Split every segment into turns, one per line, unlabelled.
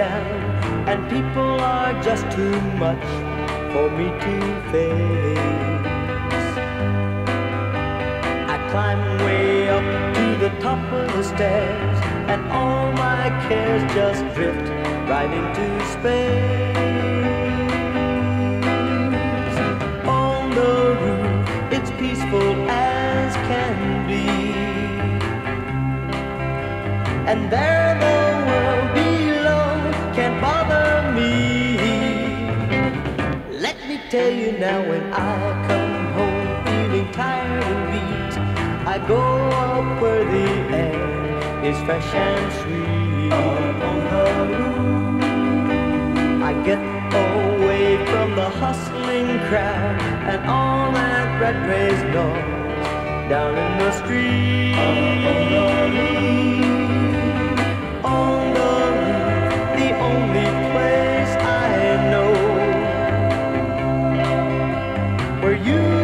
and people are just too much for me to face. I climb way up to the top of the stairs, and all my cares just drift right into space. On the roof, it's peaceful as can be, and there tell you now, when I come home feeling tired and beat, I go up where the air is fresh and sweet. Up on the roof, I get away from the hustling crowd and all that red race noise down in the street. Where you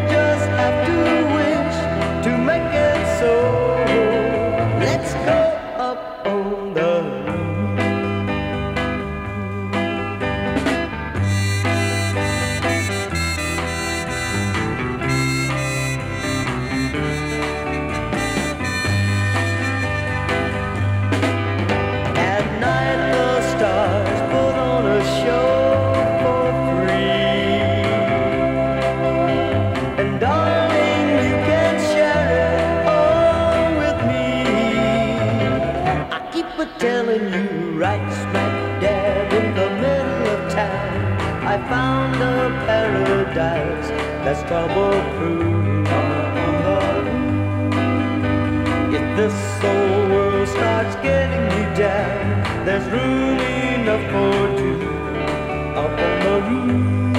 keep a telling you right smack dab in the middle of town. I found a paradise that's trouble proof. If this whole world starts getting you down, there's room enough for two up on the roof.